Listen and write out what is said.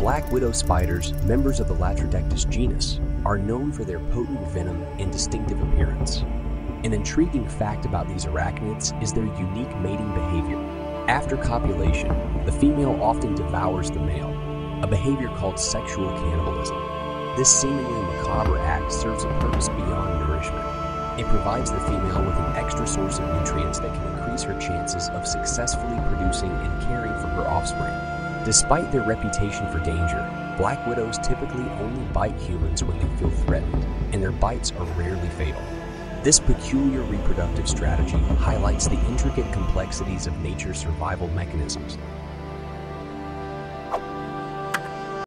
Black widow spiders, members of the Latrodectus genus, are known for their potent venom and distinctive appearance. An intriguing fact about these arachnids is their unique mating behavior. After copulation, the female often devours the male, a behavior called sexual cannibalism. This seemingly macabre act serves a purpose beyond nourishment. It provides the female with an extra source of nutrients that can increase her chances of successfully producing and caring for her offspring. Despite their reputation for danger, black widows typically only bite humans when they feel threatened, and their bites are rarely fatal. This peculiar reproductive strategy highlights the intricate complexities of nature's survival mechanisms